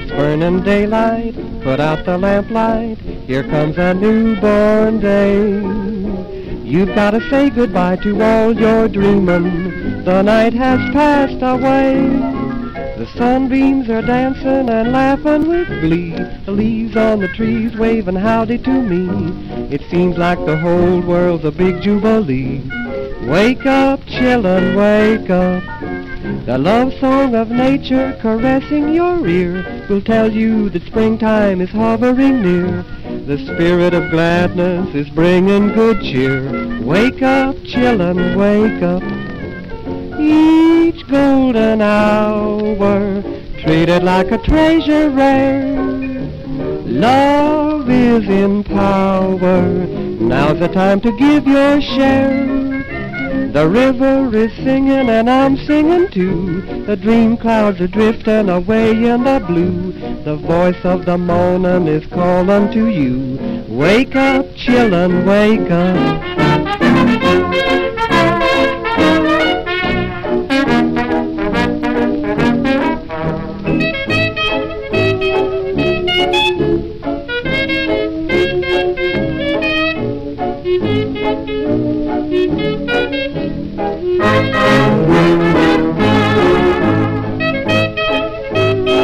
It's burning daylight, put out the lamplight, here comes a newborn day. You've got to say goodbye to all your dreaming, the night has passed away. The sunbeams are dancing and laughing with glee, the leaves on the trees waving howdy to me. It seems like the whole world's a big jubilee. Wake up, chillin', wake up. The love song of nature caressing your ear will tell you that springtime is hovering near. The spirit of gladness is bringing good cheer. Wake up, chillin', wake up. Each golden hour treated like a treasure rare. Love is in power. Now's the time to give your share. The river is singing and I'm singing too. The dream clouds are drifting away in the blue. The voice of the morning is calling to you. Wake up, chillin', wake up. Thank you.